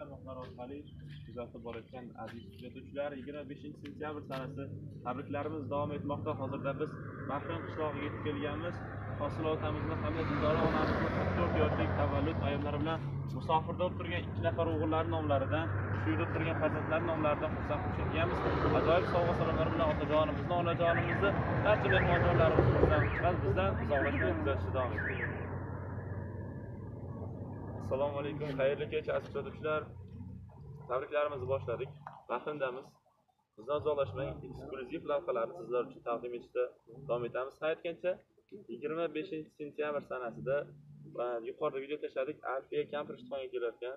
kanal orqali kuzatib borayotgan aziz kuzatuvchilar yigirma beshinchi sentyabr sanasi tabriklarimiz davom etmoqda. Hozirda biz mahram qishlog'iga yetib kelganmiz. Hosil otamizni hamda dildora onamizni qirq to'rt yoshlik tavallud ayollari bilan musofirda o'tirgan ikki nafar o'g'illari nomlaridan shu yerda o'tirgan farzandlari nomlaridan xursand qilib ajoyib sovg'a salomlar bilan otajonimizni onajonimizni barcha mehmonjonlarimizni xursand qilamiz bizdan uzoqlashmay kuzatishda davom eting assalomu alaykum xayrli kech aziz kuzatuvchilar tabriklarimizni boshladik. Bahrimdamiz bizdan uzoqlashmang eksklyuziv lavhalarni sizlar uchun taqdim etishda davom etamiz. Aytgancha yigirma beshinchi sentyabr sanasida yuqorida video tashladik. Alfiya kampir ishxonaga kelayotgan